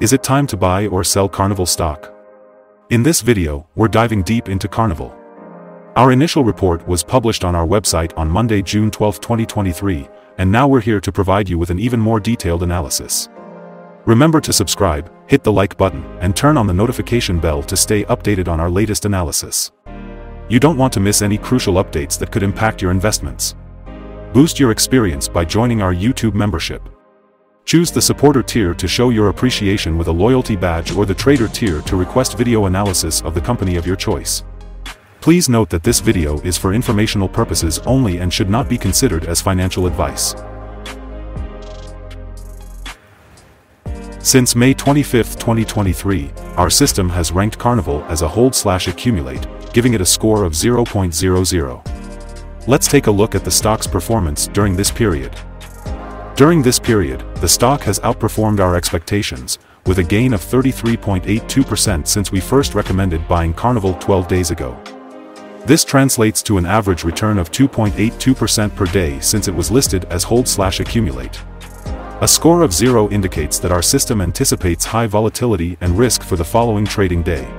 Is it time to buy or sell Carnival stock? In this video, we're diving deep into Carnival. Our initial report was published on our website on Monday, June 12, 2023, and now we're here to provide you with an even more detailed analysis. Remember to subscribe, hit the like button, and turn on the notification bell to stay updated on our latest analysis. You don't want to miss any crucial updates that could impact your investments. Boost your experience by joining our YouTube membership. Choose the supporter tier to show your appreciation with a loyalty badge or the trader tier to request video analysis of the company of your choice. Please note that this video is for informational purposes only and should not be considered as financial advice. Since May 25, 2023, our system has ranked Carnival as a hold-slash-accumulate, giving it a score of 0.00. Let's take a look at the stock's performance during this period. During this period, the stock has outperformed our expectations, with a gain of 33.82% since we first recommended buying Carnival 12 days ago. This translates to an average return of 2.82% per day since it was listed as hold-slash-accumulate. A score of zero indicates that our system anticipates high volatility and risk for the following trading day.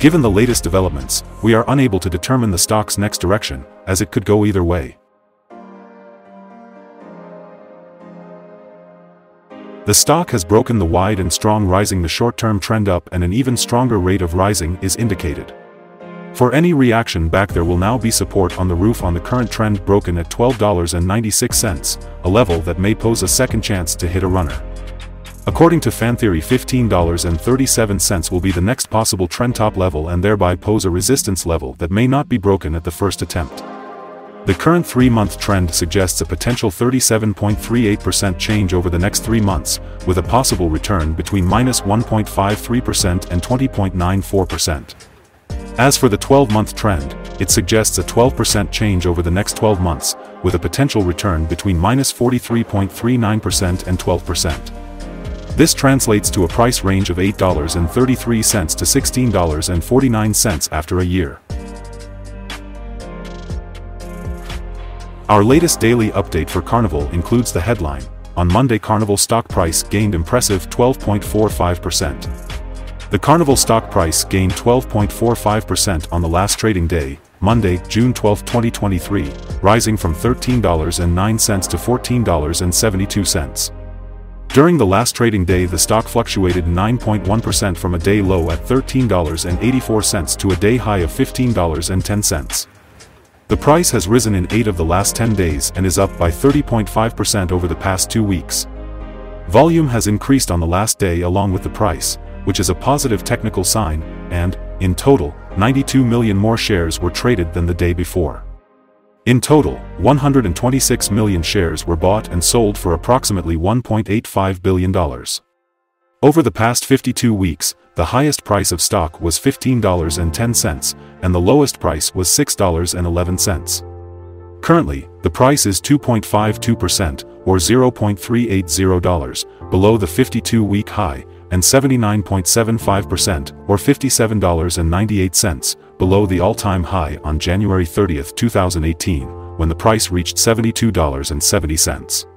Given the latest developments, we are unable to determine the stock's next direction, as it could go either way. The stock has broken the wide and strong rising the short-term trend up and an even stronger rate of rising is indicated. For any reaction back there will now be support on the roof on the current trend broken at $12.96, a level that may pose a second chance to hit a runner. According to fan theory $15.37 will be the next possible trend top level and thereby pose a resistance level that may not be broken at the first attempt. The current three-month trend suggests a potential 37.38% change over the next three months, with a possible return between minus 1.53% and 20.94%. As for the 12-month trend, it suggests a 12% change over the next 12 months, with a potential return between minus 43.39% and 12%. This translates to a price range of $8.33 to $16.49 after a year. Our latest daily update for Carnival includes the headline, on Monday Carnival stock price gained impressive 12.45%. The Carnival stock price gained 12.45% on the last trading day, Monday, June 12, 2023, rising from $13.09 to $14.72. During the last trading day the stock fluctuated 9.1% from a day low at $13.84 to a day high of $15.10. The price has risen in 8 of the last 10 days and is up by 30.5% over the past two weeks. Volume has increased on the last day along with the price, which is a positive technical sign, and, in total, 92 million more shares were traded than the day before. In total, 126 million shares were bought and sold for approximately $1.85 billion. Over the past 52 weeks, the highest price of stock was $15.10, and the lowest price was $6.11. Currently, the price is 2.52%, or $0.380, below the 52-week high, and 79.75%, or $57.98, below the all-time high on January 30, 2018, when the price reached $72.70.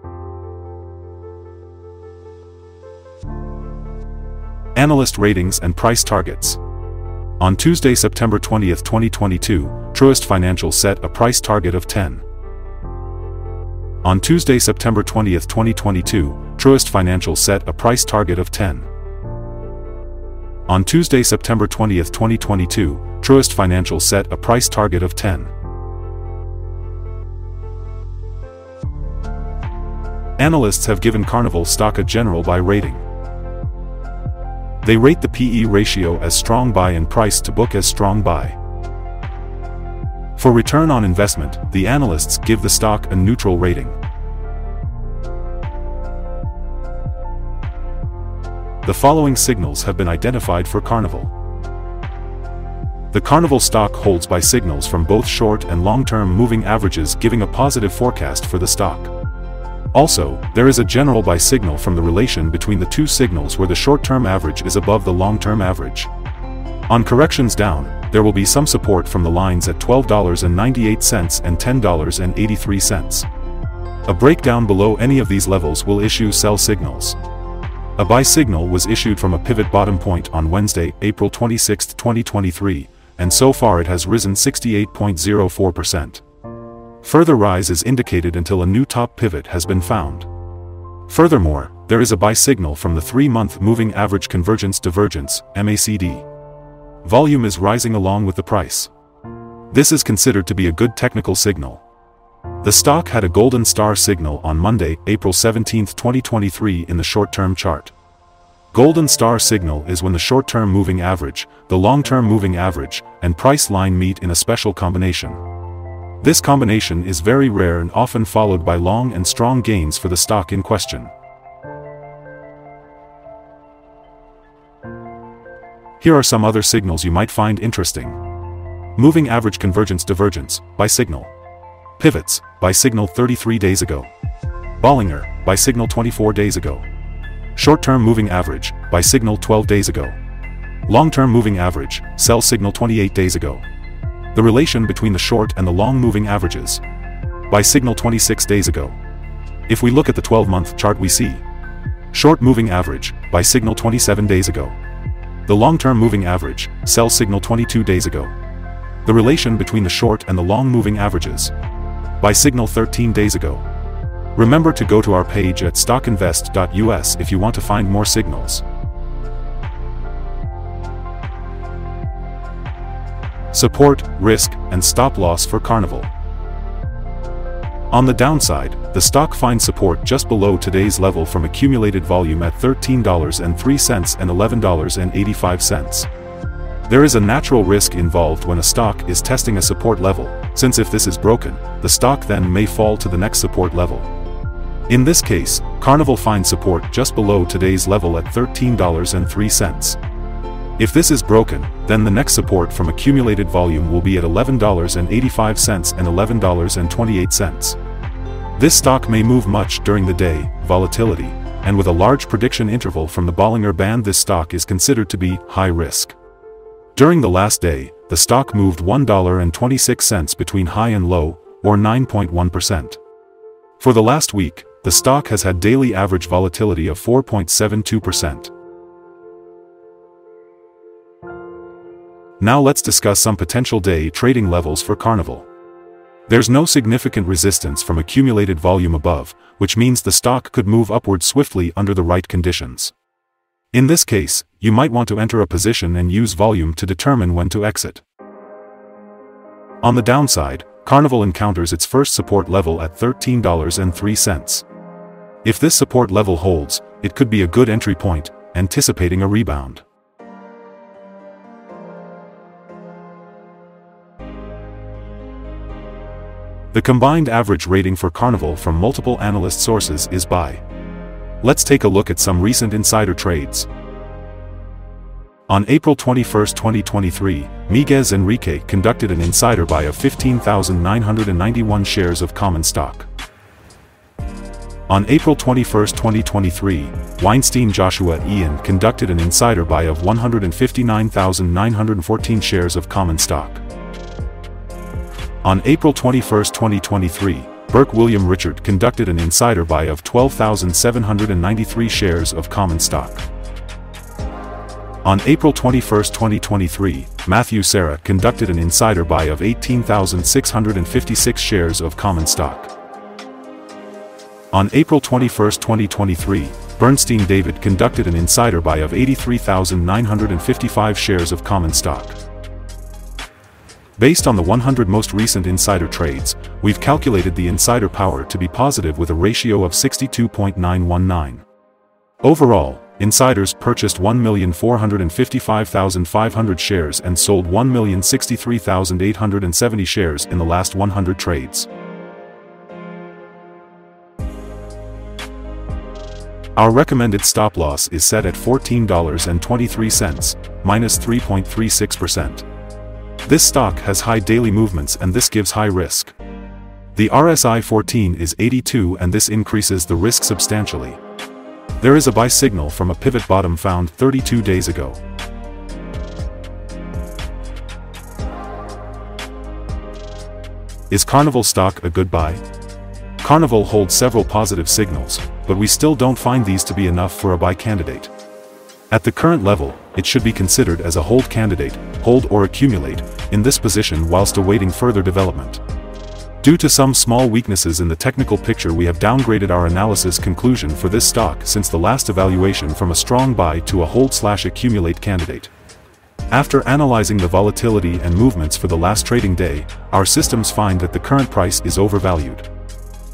Analyst ratings and price targets. On Tuesday, September 20, 2022, Truist Financial set a price target of 10. On Tuesday, September 20, 2022, Truist Financial set a price target of 10. On Tuesday, September 20, 2022, Truist Financial set a price target of 10. Analysts have given Carnival stock a general buy rating. They rate the PE ratio as strong buy and price to book as strong buy. For return on investment, the analysts give the stock a neutral rating. The following signals have been identified for Carnival. The Carnival stock holds buy signals from both short and long-term moving averages giving a positive forecast for the stock. Also, there is a general buy signal from the relation between the two signals where the short-term average is above the long-term average. On corrections down, there will be some support from the lines at $12.98 and $10.83. A breakdown below any of these levels will issue sell signals. A buy signal was issued from a pivot bottom point on Wednesday, April 26, 2023, and so far it has risen 68.04%. Further rise is indicated until a new top pivot has been found. Furthermore, there is a buy signal from the 3-month Moving Average Convergence Divergence MACD. Volume is rising along with the price. This is considered to be a good technical signal. The stock had a golden star signal on Monday, April 17, 2023 in the short-term chart. Golden star signal is when the short-term moving average, the long-term moving average, and price line meet in a special combination. This combination is very rare and often followed by long and strong gains for the stock in question. Here are some other signals you might find interesting. Moving average convergence divergence, buy signal. Pivots, buy signal 33 days ago. Bollinger, buy signal 24 days ago. Short-term moving average, buy signal 12 days ago. Long-term moving average, sell signal 28 days ago. The relation between the short and the long moving averages. Buy signal 26 days ago. If we look at the 12-month chart we see. Short moving average, buy signal 27 days ago. The long-term moving average, sell signal 22 days ago. The relation between the short and the long moving averages buy signal 13 days ago. Remember to go to our page at stockinvest.us if you want to find more signals. Support, risk, and stop loss for Carnival. On the downside, the stock finds support just below today's level from accumulated volume at $13.03 and $11.85. There is a natural risk involved when a stock is testing a support level, since if this is broken, the stock then may fall to the next support level. In this case, Carnival finds support just below today's level at $13.03. If this is broken, then the next support from accumulated volume will be at $11.85 and $11.28. This stock may move much during the day, volatility, and with a large prediction interval from the Bollinger Band this stock is considered to be high risk. During the last day, the stock moved $1.26 between high and low, or 9.1%. For the last week, the stock has had daily average volatility of 4.72%. Now let's discuss some potential day trading levels for Carnival. There's no significant resistance from accumulated volume above, which means the stock could move upward swiftly under the right conditions. In this case, you might want to enter a position and use volume to determine when to exit. On the downside, Carnival encounters its first support level at $13.03. If this support level holds, it could be a good entry point, anticipating a rebound. The combined average rating for Carnival from multiple analyst sources is buy. Let's take a look at some recent insider trades. On April 21, 2023, Miguez Enrique conducted an insider buy of 15,991 shares of common stock. On April 21, 2023, Weinstein Joshua Ian conducted an insider buy of 159,914 shares of common stock. On April 21, 2023, Burke William Richard conducted an insider buy of 12,793 shares of common stock. On April 21, 2023, Mathew Sara conducted an insider buy of 18,656 shares of common stock. On April 21, 2023, Bernstein David conducted an insider buy of 83,955 shares of common stock. Based on the 100 most recent insider trades, we've calculated the insider power to be positive with a ratio of 62.919. Overall, insiders purchased 1,455,500 shares and sold 1,063,870 shares in the last 100 trades. Our recommended stop loss is set at $14.23, minus 3.36%. This stock has high daily movements and this gives high risk. The RSI 14 is 82 and this increases the risk substantially. There is a buy signal from a pivot bottom found 32 days ago. Is Carnival stock a good buy? Carnival holds several positive signals, but we still don't find these to be enough for a buy candidate. At the current level, it should be considered as a hold candidate, hold or accumulate, in this position whilst awaiting further development. Due to some small weaknesses in the technical picture we have downgraded our analysis conclusion for this stock since the last evaluation from a strong buy to a hold slash accumulate candidate. After analyzing the volatility and movements for the last trading day, our systems find that the current price is overvalued.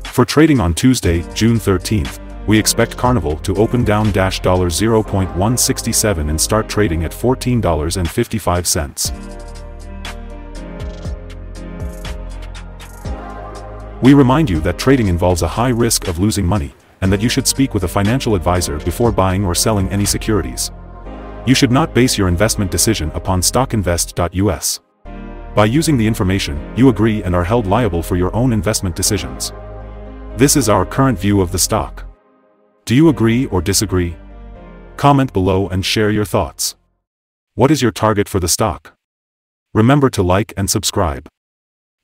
For trading on Tuesday, June 13th, we expect Carnival to open down $0.167 and start trading at $14.55. We remind you that trading involves a high risk of losing money, and that you should speak with a financial advisor before buying or selling any securities. You should not base your investment decision upon stockinvest.us. By using the information, you agree and are held liable for your own investment decisions. This is our current view of the stock. Do you agree or disagree? Comment below and share your thoughts. What is your target for the stock? Remember to like and subscribe.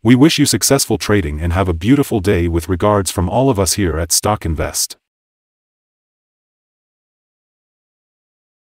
We wish you successful trading and have a beautiful day with regards from all of us here at Stock Invest.